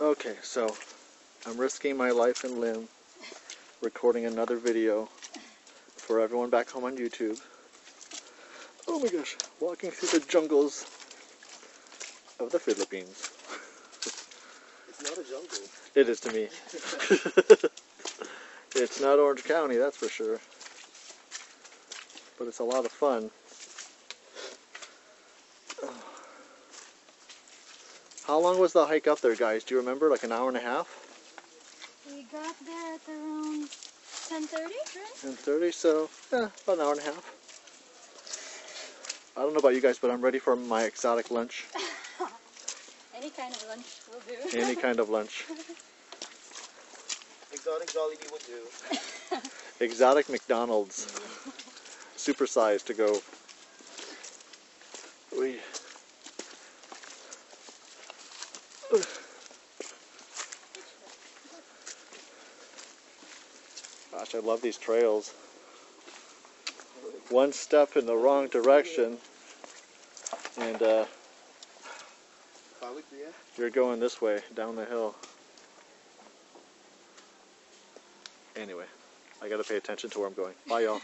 Okay, so I'm risking my life and limb recording another video for everyone back home on YouTube. Oh my gosh, walking through the jungles of the Philippines. It's not a jungle. It is to me. it's not Orange County, that's for sure. But it's a lot of fun. How long was the hike up there, guys? Do you remember? Like an hour and a half? We got there at around 10.30, right? And 30, so yeah, about an hour and a half. I don't know about you guys, but I'm ready for my exotic lunch. Any kind of lunch will do. Any kind of lunch. Exotic Jollibee would do. Exotic McDonald's. Supersized to go. We. Gosh, I love these trails. One step in the wrong direction, and uh, you're going this way down the hill. Anyway, I gotta pay attention to where I'm going. Bye, y'all.